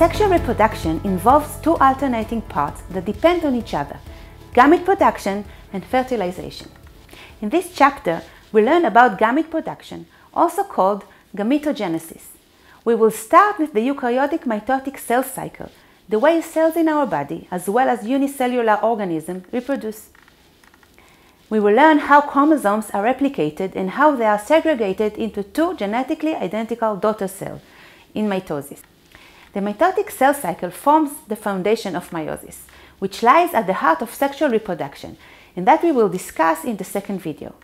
Sexual reproduction involves two alternating parts that depend on each other gamete production and fertilization. In this chapter, we learn about gamete production, also called gametogenesis. We will start with the eukaryotic mitotic cell cycle, the way cells in our body, as well as unicellular organisms, reproduce. We will learn how chromosomes are replicated and how they are segregated into two genetically identical daughter cells in mitosis. The mitotic cell cycle forms the foundation of meiosis, which lies at the heart of sexual reproduction, and that we will discuss in the second video.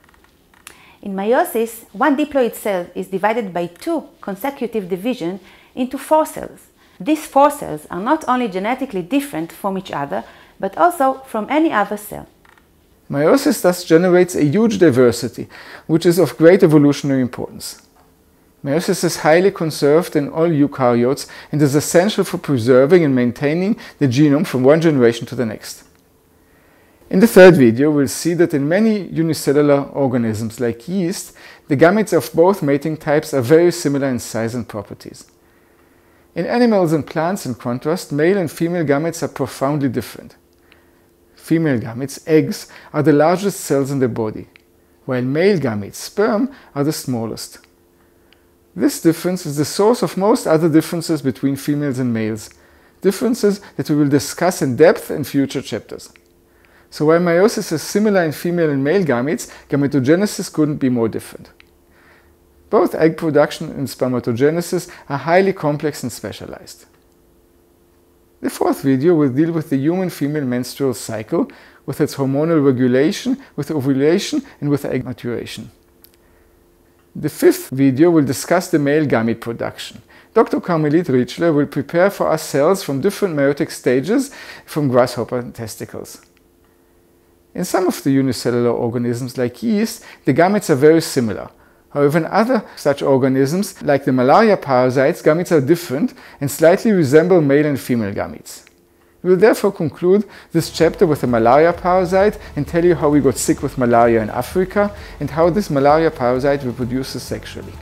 In meiosis, one diploid cell is divided by two consecutive divisions into four cells. These four cells are not only genetically different from each other, but also from any other cell. Meiosis thus generates a huge diversity, which is of great evolutionary importance. Meiosis is highly conserved in all eukaryotes and is essential for preserving and maintaining the genome from one generation to the next. In the third video, we'll see that in many unicellular organisms like yeast, the gametes of both mating types are very similar in size and properties. In animals and plants, in contrast, male and female gametes are profoundly different. Female gametes, eggs, are the largest cells in the body, while male gametes, sperm, are the smallest. This difference is the source of most other differences between females and males, differences that we will discuss in depth in future chapters. So while meiosis is similar in female and male gametes, gametogenesis couldn't be more different. Both egg production and spermatogenesis are highly complex and specialized. The fourth video will deal with the human female menstrual cycle, with its hormonal regulation, with ovulation, and with egg maturation. The fifth video will discuss the male gamete production. Dr. Carmelite Ritschler will prepare for us cells from different meiotic stages from grasshopper testicles. In some of the unicellular organisms like yeast, the gametes are very similar. However, in other such organisms, like the malaria parasites, gametes are different and slightly resemble male and female gametes. We will therefore conclude this chapter with a malaria parasite and tell you how we got sick with malaria in Africa and how this malaria parasite reproduces sexually.